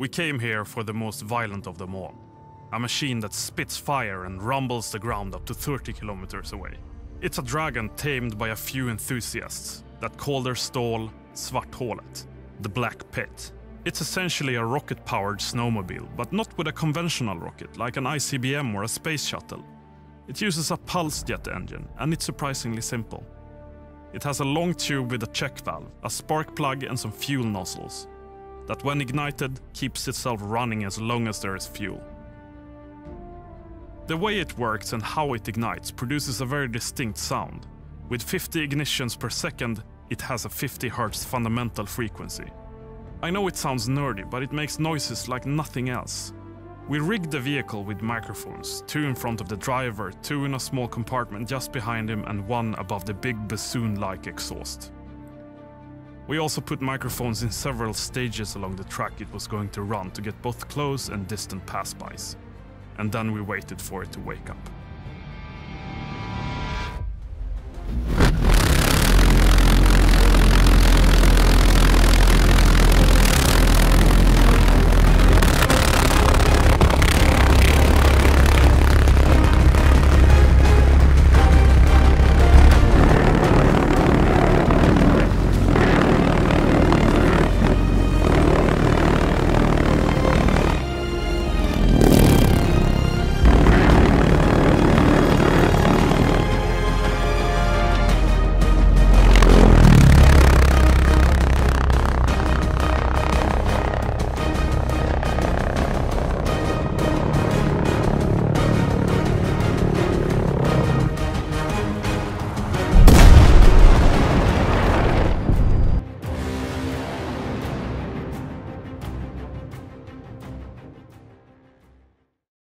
We came here for the most violent of them all. A machine that spits fire and rumbles the ground up to 30 kilometers away. It's a dragon tamed by a few enthusiasts that call their stall Svarthålet, the Black Pit. It's essentially a rocket powered snowmobile, but not with a conventional rocket like an ICBM or a space shuttle. It uses a pulse jet engine, and it's surprisingly simple. It has a long tube with a check valve, a spark plug, and some fuel nozzles that, when ignited, keeps itself running as long as there is fuel. The way it works and how it ignites produces a very distinct sound. With 50 ignitions per second, it has a 50 Hz fundamental frequency. I know it sounds nerdy, but it makes noises like nothing else. We rigged the vehicle with microphones, two in front of the driver, two in a small compartment just behind him, and one above the big bassoon like exhaust. We also put microphones in several stages along the track it was going to run to get both close and distant pass-bys. And then we waited for it to wake up.